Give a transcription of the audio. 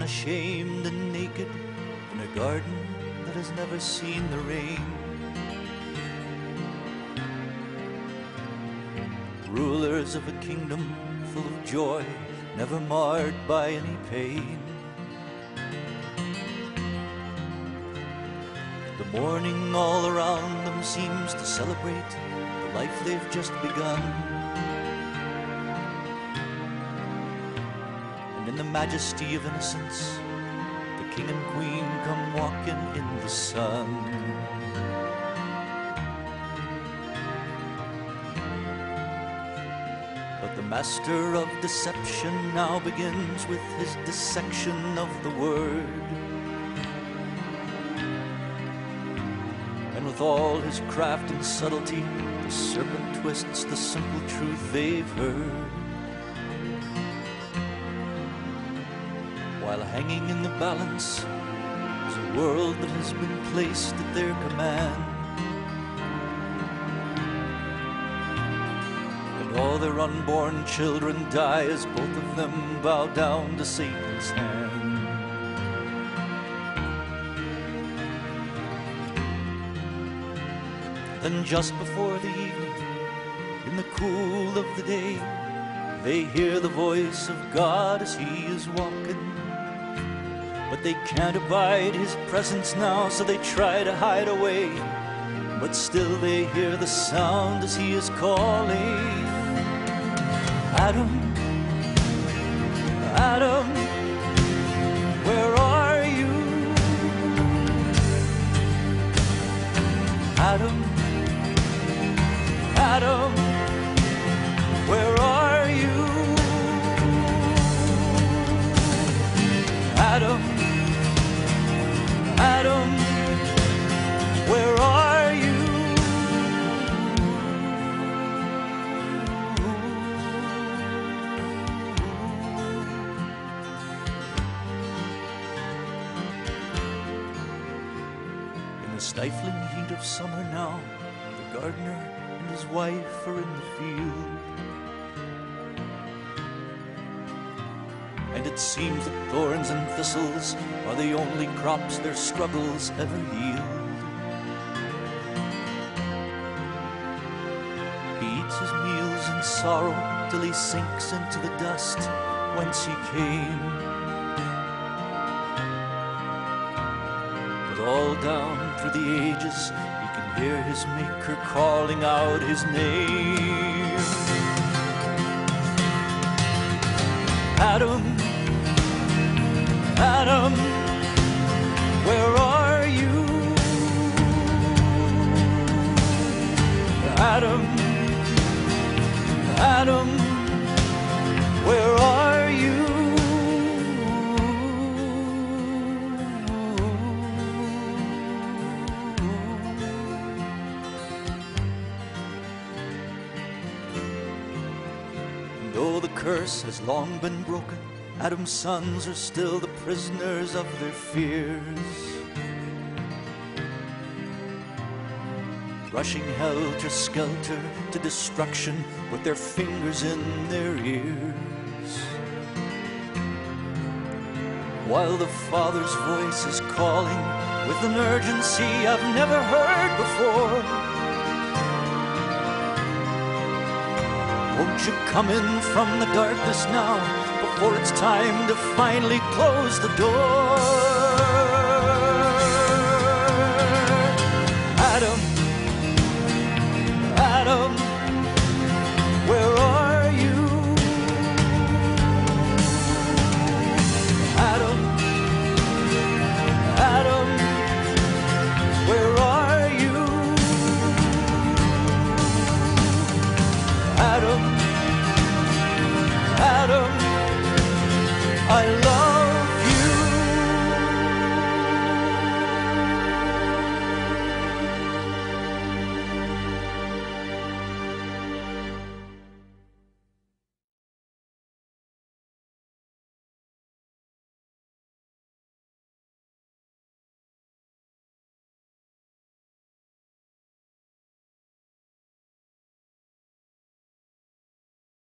unashamed and naked in a garden that has never seen the rain. Rulers of a kingdom full of joy, never marred by any pain. The morning all around them seems to celebrate the life they've just begun. In the majesty of innocence, the king and queen come walking in the sun. But the master of deception now begins with his dissection of the word. And with all his craft and subtlety, the serpent twists the simple truth they've heard. While hanging in the balance is a world that has been placed at their command. And all their unborn children die as both of them bow down to Satan's hand. Then just before the evening, in the cool of the day, they hear the voice of God as He is walking. But they can't abide His presence now, so they try to hide away. But still they hear the sound as He is calling. Adam, Adam, the stifling heat of summer now, the gardener and his wife are in the field. And it seems that thorns and thistles are the only crops their struggles ever yield. He eats his meals in sorrow till he sinks into the dust whence he came. All down through the ages, he can hear his Maker calling out his name. Adam, Adam, where are you? Adam, Adam, where are though the curse has long been broken, Adam's sons are still the prisoners of their fears. Rushing helter skelter to destruction with their fingers in their ears. While the Father's voice is calling with an urgency I've never heard before. Won't you come in from the darkness now before it's time to finally close the door? I love